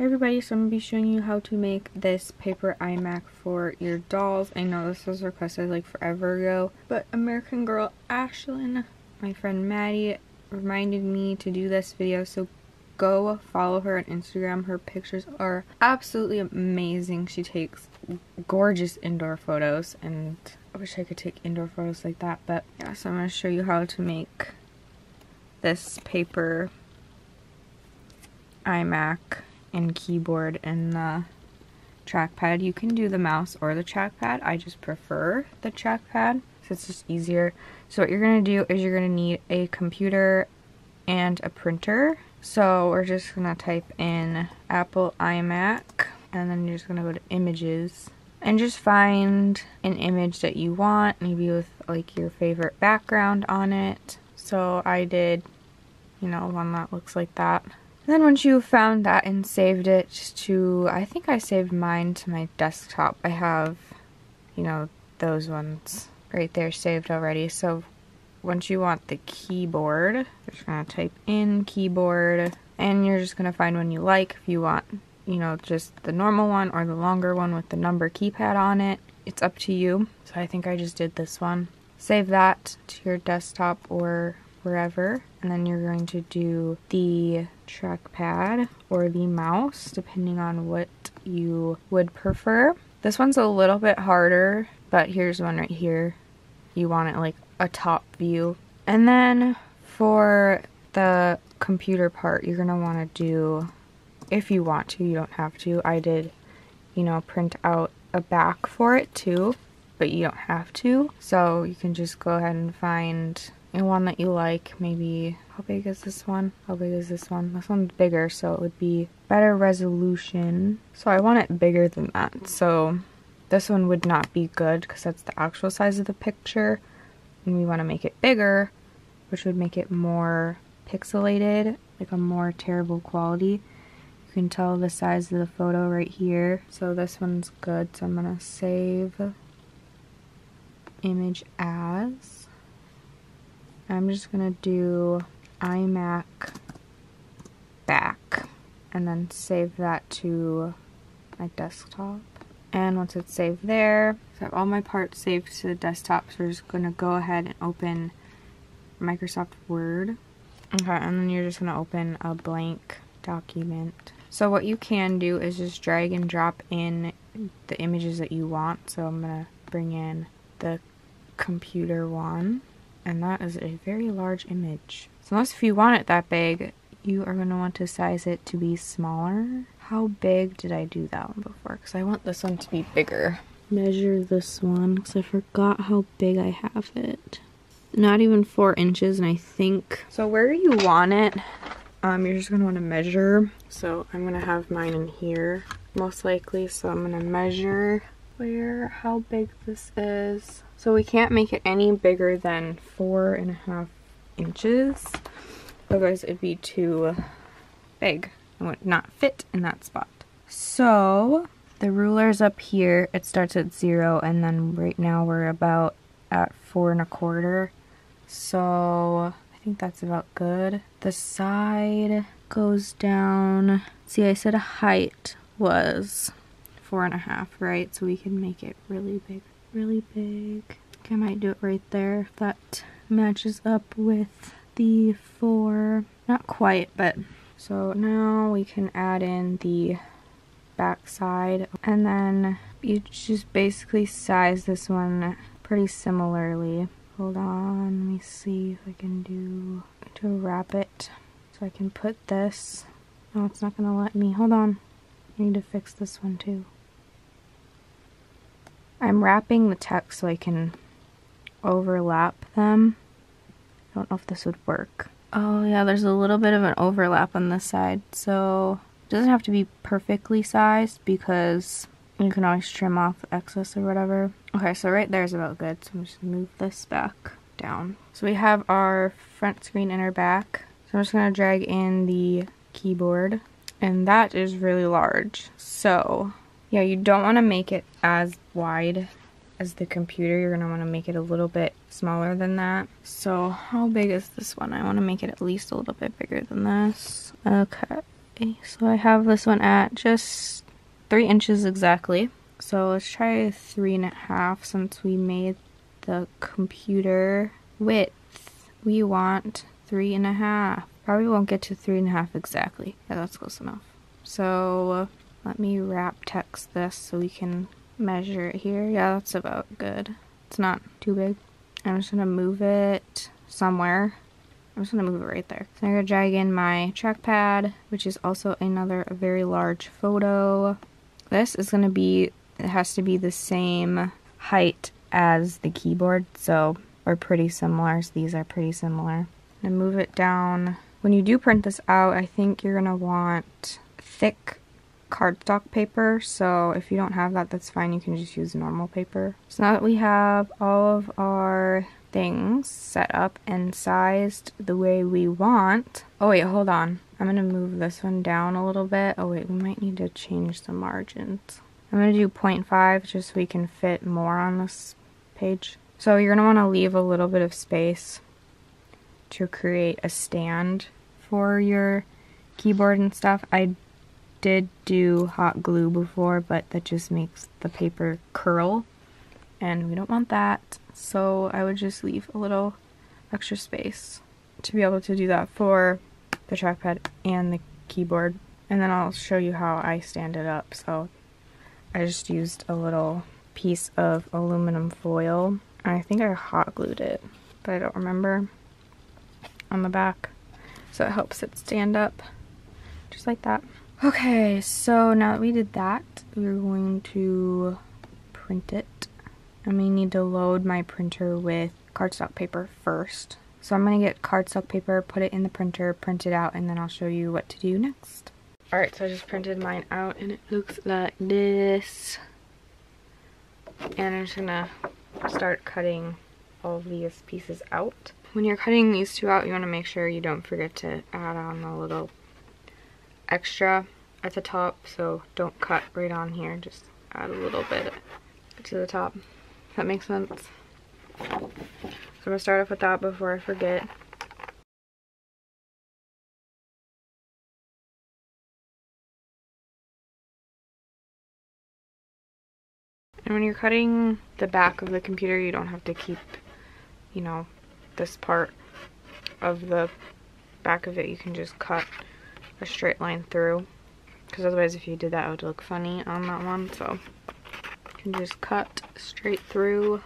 Everybody, so I'm going to be showing you how to make this paper iMac for your dolls. I know this was requested like forever ago, but American Girl Ashlyn, my friend Maddie, reminded me to do this video, so go follow her on Instagram. Her pictures are absolutely amazing. She takes gorgeous indoor photos, and I wish I could take indoor photos like that, but yeah, so I'm going to show you how to make this paper iMac and keyboard and the trackpad. You can do the mouse or the trackpad. I just prefer the trackpad so it's just easier. So what you're going to do is you're going to need a computer and a printer. So we're just going to type in Apple iMac and then you're just going to go to images and just find an image that you want, maybe with like your favorite background on it. So I did, you know, one that looks like that. Then once you found that and saved it to, I think I saved mine to my desktop. I have, you know, those ones right there saved already. So once you want the keyboard, you're just gonna type in keyboard and you're just gonna find one you like if you want, you know, just the normal one or the longer one with the number keypad on it. It's up to you. So I think I just did this one. Save that to your desktop or wherever and then you're going to do the trackpad or the mouse depending on what you would prefer. This one's a little bit harder but here's one right here. You want it like a top view. And then for the computer part you're going to want to do if you want to, you don't have to. I did, you know, print out a back for it too, but you don't have to. So you can just go ahead and find and one that you like. Maybe, how big is this one? How big is this one? This one's bigger, so it would be better resolution. So I want it bigger than that. So this one would not be good because that's the actual size of the picture. And we want to make it bigger, which would make it more pixelated, like a more terrible quality. You can tell the size of the photo right here. So this one's good. So I'm going to save image as. I'm just gonna do iMac back and then save that to my desktop. And once it's saved there, so I have all my parts saved to the desktop, so we're just gonna go ahead and open Microsoft Word. Okay, and then you're just gonna open a blank document. So what you can do is just drag and drop in the images that you want. So I'm gonna bring in the computer one and that is a very large image. So unless if you want it that big, you are going to want to size it to be smaller. How big did I do that one before? Because I want this one to be bigger. Measure this one because I forgot how big I have it. Not even four inches and I think... So where you want it, um, you're just going to want to measure. So I'm going to have mine in here most likely. So I'm going to measure where, how big this is. So we can't make it any bigger than four and a half inches. Otherwise it'd be too big and would not fit in that spot. So the ruler's up here. It starts at zero and then right now we're about at four and a quarter. So I think that's about good. The side goes down. See, I said a height was four and a half, right? So we can make it really big really big. I might do it right there if that matches up with the four. Not quite, but so now we can add in the back side and then you just basically size this one pretty similarly. Hold on, let me see if I can do to wrap it. So I can put this. No, it's not gonna let me. Hold on. I need to fix this one too. I'm wrapping the text so I can overlap them. I don't know if this would work. Oh yeah, there's a little bit of an overlap on this side, so it doesn't have to be perfectly sized because you can always trim off excess or whatever. Okay, so right there is about good, so I'm just gonna move this back down. So we have our front screen and our back. So I'm just gonna drag in the keyboard, and that is really large. So yeah, you don't want to make it as wide as the computer. You're going to want to make it a little bit smaller than that. So how big is this one? I want to make it at least a little bit bigger than this. Okay. So I have this one at just three inches exactly. So let's try three and a half since we made the computer width. We want three and a half. Probably won't get to three and a half exactly. Yeah, that's close enough. So let me wrap text this so we can measure it here. Yeah, that's about good. It's not too big. I'm just gonna move it somewhere. I'm just gonna move it right there. So I'm gonna drag in my trackpad, which is also another very large photo. This is gonna be, it has to be the same height as the keyboard, so we're pretty similar. So these are pretty similar. And move it down. When you do print this out, I think you're gonna want thick cardstock paper. So if you don't have that, that's fine. You can just use normal paper. So now that we have all of our things set up and sized the way we want. Oh wait, hold on. I'm gonna move this one down a little bit. Oh wait, we might need to change the margins. I'm gonna do 0.5 just so we can fit more on this page. So you're gonna wanna leave a little bit of space to create a stand for your keyboard and stuff. I did do hot glue before, but that just makes the paper curl, and we don't want that. So I would just leave a little extra space to be able to do that for the trackpad and the keyboard. And then I'll show you how I stand it up. So I just used a little piece of aluminum foil. And I think I hot glued it, but I don't remember on the back. So it helps it stand up just like that. Okay, so now that we did that, we're going to print it. I may need to load my printer with cardstock paper first. So I'm going to get cardstock paper, put it in the printer, print it out, and then I'll show you what to do next. Alright, so I just printed mine out and it looks like this. And I'm just going to start cutting all these pieces out. When you're cutting these two out, you want to make sure you don't forget to add on the little extra at the top so don't cut right on here just add a little bit to the top. If that makes sense. So I'm gonna start off with that before I forget. And when you're cutting the back of the computer, you don't have to keep, you know, this part of the back of it. You can just cut a straight line through because otherwise if you did that it would look funny on that one. So you can just cut straight through.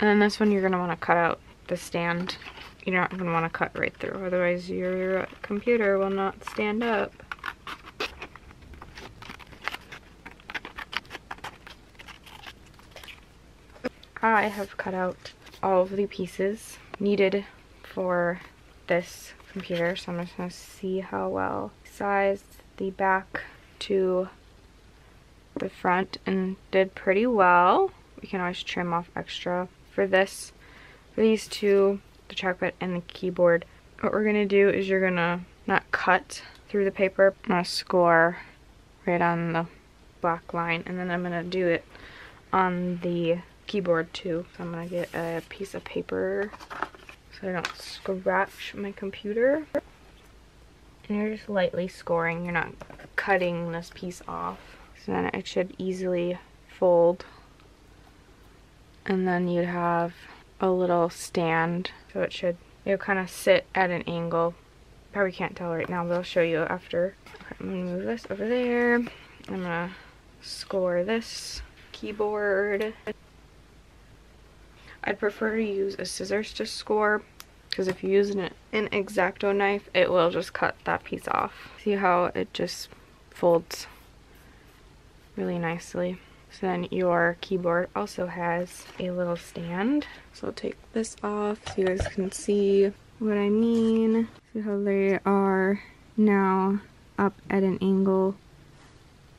And then this one you're going to want to cut out the stand. You're not going to want to cut right through otherwise your computer will not stand up. I have cut out all of the pieces needed for this computer so I'm just going to see how well sized the back to the front and did pretty well. We can always trim off extra for this. For these two, the trackpad and the keyboard, what we're going to do is you're going to not cut through the paper. I'm going to score right on the black line and then I'm going to do it on the keyboard too. So I'm going to get a piece of paper so I don't scratch my computer. And you're just lightly scoring, you're not cutting this piece off. So then it should easily fold. And then you'd have a little stand, so it should know, kind of sit at an angle. Probably can't tell right now, but I'll show you after. Okay, I'm gonna move this over there. I'm gonna score this keyboard. I'd prefer to use a scissors to score because if you use an, an X-Acto knife, it will just cut that piece off. See how it just folds really nicely. So then your keyboard also has a little stand. So I'll take this off so you guys can see what I mean. See how they are now up at an angle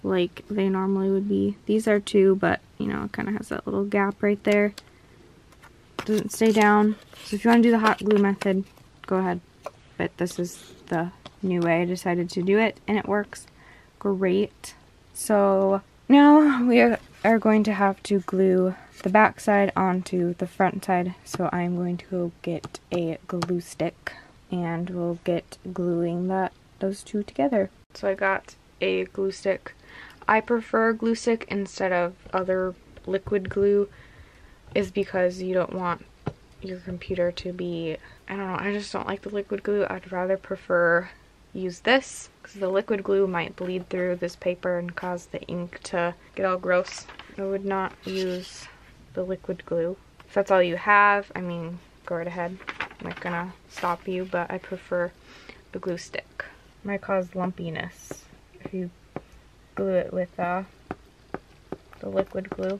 like they normally would be. These are two, but you know, it kind of has that little gap right there doesn't stay down. So if you want to do the hot glue method, go ahead. But this is the new way I decided to do it, and it works great. So now we are going to have to glue the back side onto the front side. So I'm going to go get a glue stick and we'll get gluing that those two together. So I got a glue stick. I prefer glue stick instead of other liquid glue is because you don't want your computer to be, I don't know, I just don't like the liquid glue. I'd rather prefer use this because the liquid glue might bleed through this paper and cause the ink to get all gross. I would not use the liquid glue. If that's all you have, I mean, go right ahead. I'm not gonna stop you, but I prefer the glue stick. It might cause lumpiness if you glue it with uh, the liquid glue.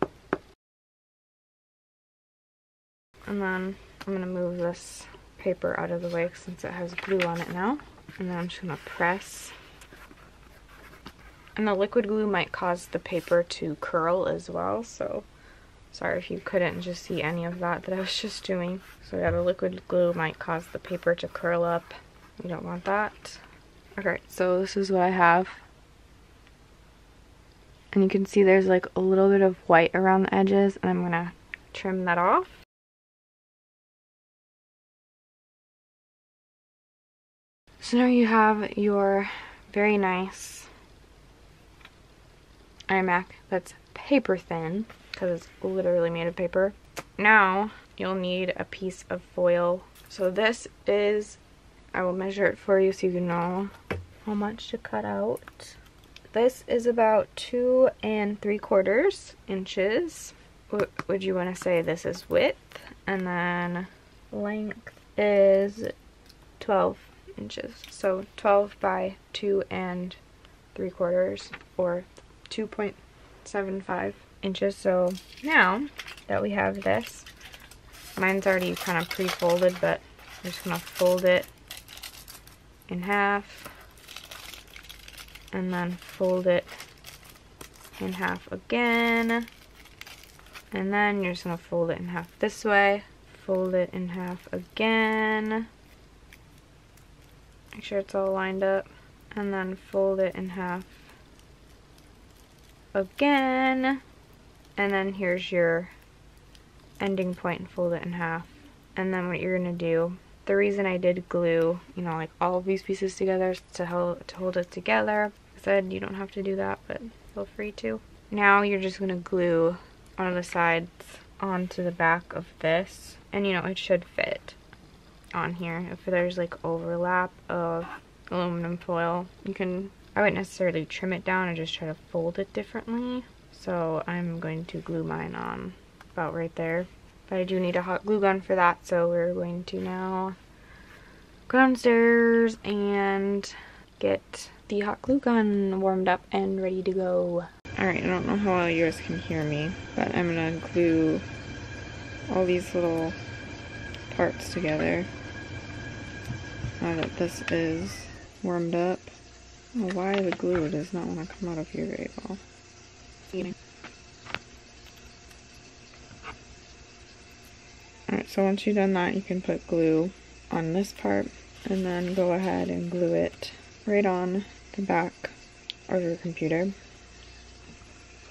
And then I'm gonna move this paper out of the way since it has glue on it now. And then I'm just gonna press. And the liquid glue might cause the paper to curl as well, so sorry if you couldn't just see any of that that I was just doing. So yeah, the liquid glue might cause the paper to curl up. You don't want that. Okay, so this is what I have. And you can see there's like a little bit of white around the edges and I'm gonna trim that off. So now you have your very nice iMac that's paper thin because it's literally made of paper. Now you'll need a piece of foil. So this is, I will measure it for you so you know how much to cut out. This is about two and three quarters inches. Would you want to say this is width? And then length is 12 inches. So 12 by 2 and 3 quarters or 2.75 inches. So now that we have this, mine's already kind of pre-folded, but I'm just going to fold it in half and then fold it in half again. And then you're just going to fold it in half this way, fold it in half again, Make sure it's all lined up. And then fold it in half again. And then here's your ending point and fold it in half. And then what you're to do, the reason I did glue, you know, like all of these pieces together to, hold, to hold it together. I said you don't have to do that, but feel free to. Now you're just to glue one of the sides onto the back of this. And you know, it should fit on here. If there's like overlap of aluminum foil, you can, I wouldn't necessarily trim it down and just try to fold it differently. So I'm going to glue mine on about right there. But I do need a hot glue gun for that, so we're going to now go downstairs and get the hot glue gun warmed up and ready to go. Alright, I don't know how well you guys can hear me, but I'm gonna glue all these little parts together now that this is warmed up. why the glue does not want to come out of here very well. Alright, so once you've done that, you can put glue on this part and then go ahead and glue it right on the back of your computer.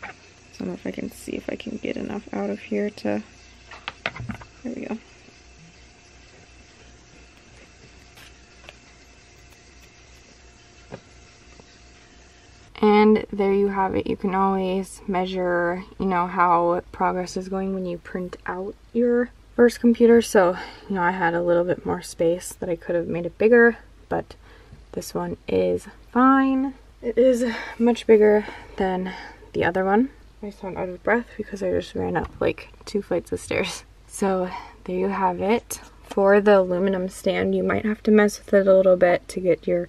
So I don't know if I can see if I can get enough out of here to, there we go. And there you have it. You can always measure, you know, how progress is going when you print out your first computer. So, you know, I had a little bit more space that I could have made it bigger, but this one is fine. It is much bigger than the other one. I sound out of breath because I just ran up like two flights of stairs. So there you have it. For the aluminum stand, you might have to mess with it a little bit to get your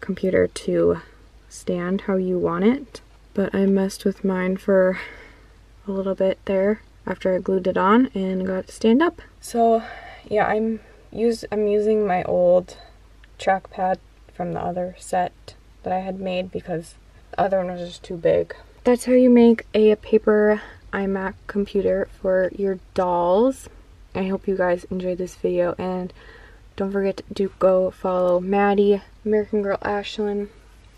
computer to stand how you want it. But I messed with mine for a little bit there after I glued it on and got it to stand up. So yeah, I'm use I'm using my old trackpad from the other set that I had made because the other one was just too big. That's how you make a paper iMac computer for your dolls. I hope you guys enjoyed this video and don't forget to go follow Maddie, American Girl Ashlyn,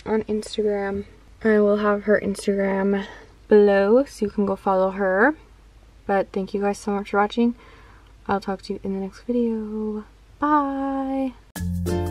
on Instagram. I will have her Instagram below so you can go follow her. But thank you guys so much for watching. I'll talk to you in the next video. Bye!